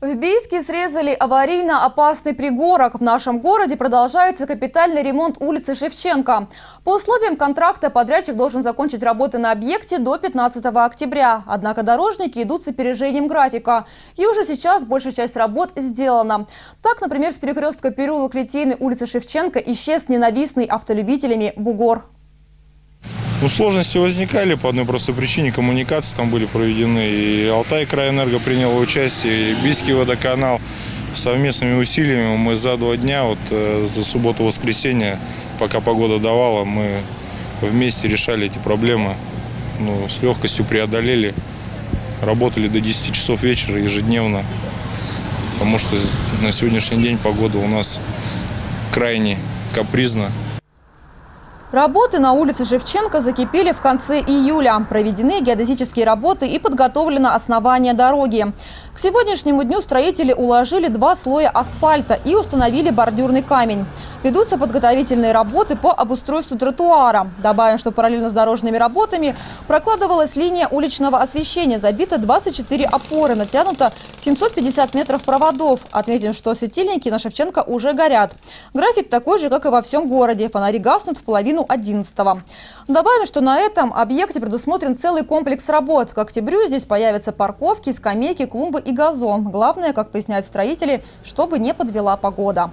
В Бийске срезали аварийно опасный пригорок. В нашем городе продолжается капитальный ремонт улицы Шевченко. По условиям контракта подрядчик должен закончить работы на объекте до 15 октября. Однако дорожники идут с опережением графика. И уже сейчас большая часть работ сделана. Так, например, с перекрестка переулок Литейной улицы Шевченко исчез ненавистный автолюбителями бугор. Ну, сложности возникали по одной простой причине. Коммуникации там были проведены. И Алтай Крайэнерго принял участие, и Бийский водоканал. Совместными усилиями мы за два дня, вот э, за субботу-воскресенье, пока погода давала, мы вместе решали эти проблемы. Ну, с легкостью преодолели. Работали до 10 часов вечера ежедневно. Потому что на сегодняшний день погода у нас крайне капризна. Работы на улице Шевченко закипели в конце июля. Проведены геодезические работы и подготовлено основание дороги. К сегодняшнему дню строители уложили два слоя асфальта и установили бордюрный камень. Ведутся подготовительные работы по обустройству тротуара. Добавим, что параллельно с дорожными работами прокладывалась линия уличного освещения. Забито 24 опоры, натянуто 750 метров проводов. Отметим, что светильники на Шевченко уже горят. График такой же, как и во всем городе. Фонари гаснут в половину 11 -го. Добавим, что на этом объекте предусмотрен целый комплекс работ. К октябрю здесь появятся парковки, скамейки, клумбы и газон. Главное, как поясняют строители, чтобы не подвела погода.